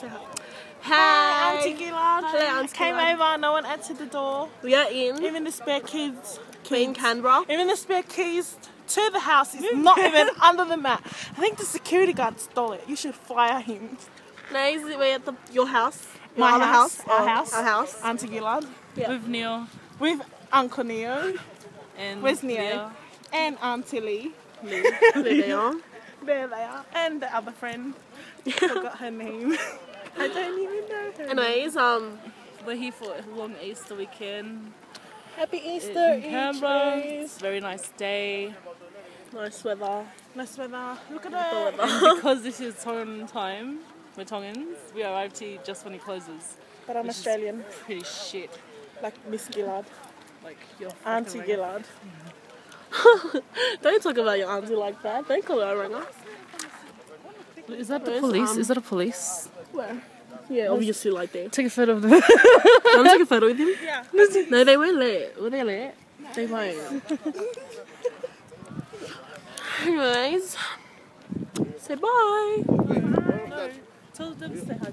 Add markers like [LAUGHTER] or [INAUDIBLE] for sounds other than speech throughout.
say hi. Hi, Auntie Gillard. Hello, Auntie Came Gillard. over, no one answered the door. We are in. Even the spare kids. We're in Canberra. Even the spare keys to the house is not [LAUGHS] even under the mat. I think the security guard stole it. You should fire him. No, is it we're at the, your house? Your My other house, house? our Oh, house. Our house. Auntie Gillard. Yeah. with Neil With Uncle Neo and Where's Neo? Leah. and Auntie Lee. there they are. [LAUGHS] There they are. And the other friend. I forgot her name. [LAUGHS] I don't even know her. Anyways, um, We're here for a long Easter weekend Happy Easter, in Canberra. It's a very nice day. nice weather. Nice weather. Look at The it. weather. because this is Tongan time, we're Tongans, we arrived here just when it closes. But I'm Australian, Pretty shit. like Miss Gillard, Like your Auntie Gillard. [LAUGHS] Don't talk about your auntie like that. Don't call her a ringer. Is that the Where's, police? um, Is that a police? Where? Yeah, obviously like that. Take a photo of them. [LAUGHS] Want to take a photo with them? Yeah. No, they won't let. Will they let? They won't. [LAUGHS] Anyways, say bye. Tell them to say hi.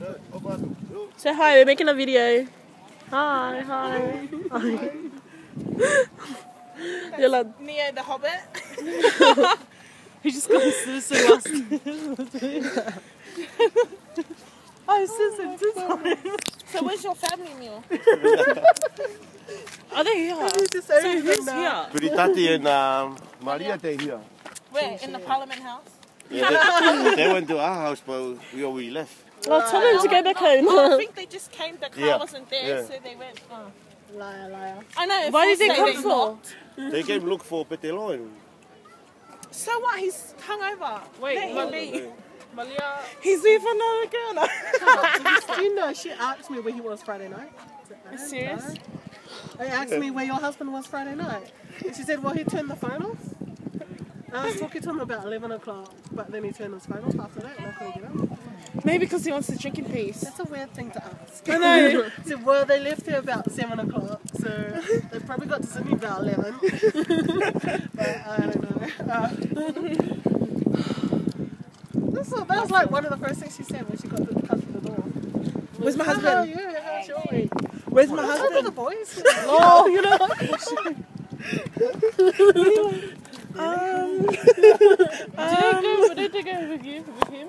Say hi. We're making a video. Hi, hi. hi. [LAUGHS] You're like, Neo the Hobbit. [LAUGHS] He just got his citizen last. oh, citizen, citizen. So where's your family meal? [LAUGHS] Are they here? to So who's here? Tati and um, Maria, they here. Where? In the Parliament House? Yeah, they, [LAUGHS] they went to our house, but we already left. well, tell them to go back Oh, I think they just came. The car Yeah. wasn't there, Yeah. so they went. Oh. liar, liar. I know. Why did they come they for? They came look for Petelon. So what? He's hungover. Wait, Let him what- be. Malia. He's with another girl. now. you know, she asked me where he was Friday night. I don't Serious? know. They asked me where your husband was Friday night. She said, well, he turned the phone off. I was talking to him about 11 o'clock, but then he turned his phone off after that and I couldn't get him. Maybe because he wants to drink in peace. That's a weird thing to ask. I know. [LAUGHS] So, well, they left here about 7 o'clock, so they probably got to Sydney about 11. [LAUGHS] but I don't know. Uh, that's what- that was like one of the first things she said when she got to come to the door. Where's my How are husband? you? How's your week? Where's my Talk to husband? the boys. [LAUGHS] Oh, you know. um, Did they go? Did they go with you? With him?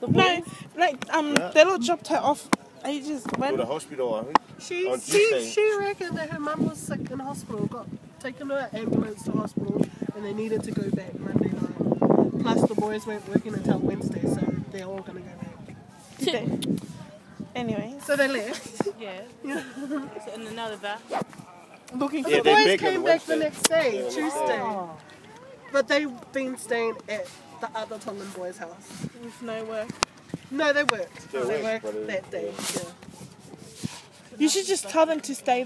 The no, like um, Yeah. they lot dropped her off ages To the hospital, I think. She, On she, Tuesday. she reckoned that her mum was sick in hospital, got taken to an ambulance to hospital, and they needed to go back Monday night. Plus, the boys weren't working until Wednesday, so they're all going to go back. Did they? Anyways, So they left. Yeah. [LAUGHS] So, and then now they're back. looking for Yeah, the boys back on came back the next day, Yeah, Tuesday. But they've been staying at the other Tongan boys' house. with no work. No, they worked. They They worked, worked that day. Yeah. You should just tell them to stay there.